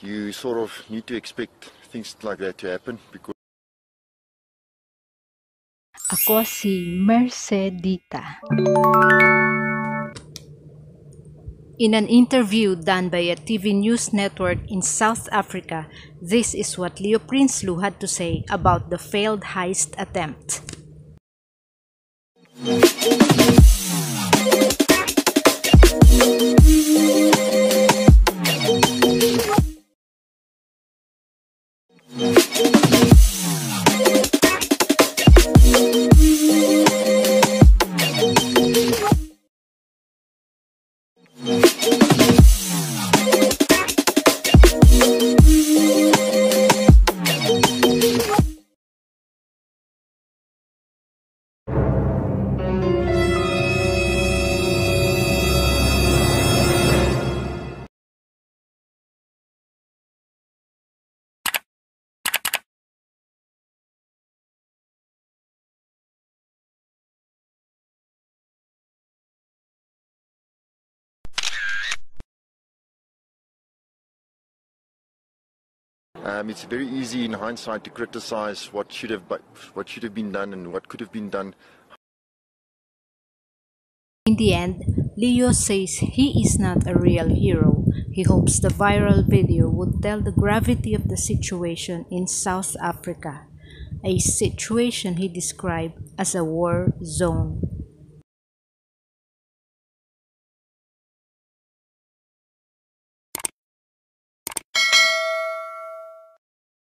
you sort of need to expect things like that to happen because Ako si Mercedita. In an interview done by a TV news network in South Africa, this is what Leo Prinsloo had to say about the failed heist attempt. Um, it's very easy in hindsight to criticize what should have what should have been done and what could have been done. In the end, Leo says he is not a real hero. He hopes the viral video would tell the gravity of the situation in South Africa, a situation he described as a war zone.